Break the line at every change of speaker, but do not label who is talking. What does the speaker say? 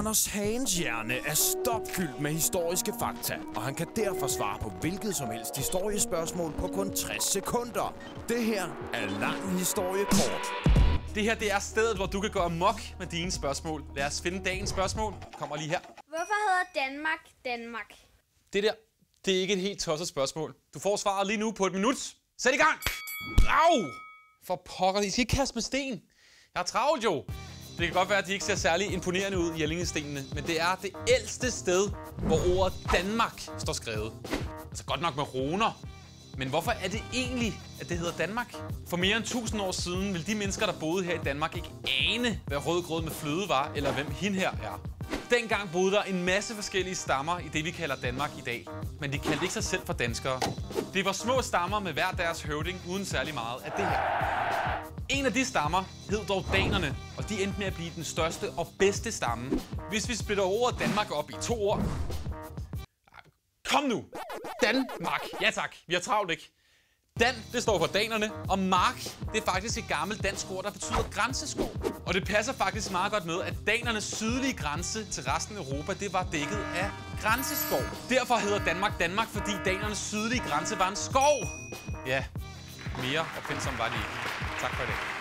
Anders Hagens hjerne er stopfyldt med historiske fakta, og han kan derfor svare på hvilket som helst historiespørgsmål på kun 60 sekunder. Det her er lang historie kort.
Det her det er stedet, hvor du kan gå amok med dine spørgsmål. Lad os finde dagens spørgsmål. Kommer lige her.
Hvorfor hedder Danmark Danmark?
Det der, det er ikke et helt tosset spørgsmål. Du får svaret lige nu på et minut. Sæt i gang! Au! For pokker, I skal ikke kaste med sten. Jeg har travlt jo. Det kan godt være, at de ikke ser særlig imponerende ud i Jellingestenene, men det er det ældste sted, hvor ordet Danmark står skrevet. Altså godt nok med roner, men hvorfor er det egentlig, at det hedder Danmark? For mere end 1000 år siden ville de mennesker, der boede her i Danmark, ikke ane, hvad rødgrød med fløde var, eller hvem hin her er. Dengang boede der en masse forskellige stammer i det, vi kalder Danmark i dag. Men de kaldte ikke sig selv for danskere. Det var små stammer med hver deres høvding, uden særlig meget af det her. En af de stammer hed dog danerne, og de endte med at blive den største og bedste stamme. Hvis vi splitter ordet Danmark op i to ord... Kom nu! Danmark. Ja tak, vi har travlt ikke. Dan, det står for danerne, og mark, det er faktisk et gammelt dansk ord, der betyder grænseskov. Og det passer faktisk meget godt med, at danernes sydlige grænse til resten af Europa, det var dækket af grænseskov. Derfor hedder Danmark Danmark, fordi danernes sydlige grænse var en skov. Ja, mere opfindsom var det ikke. Tak for i dag.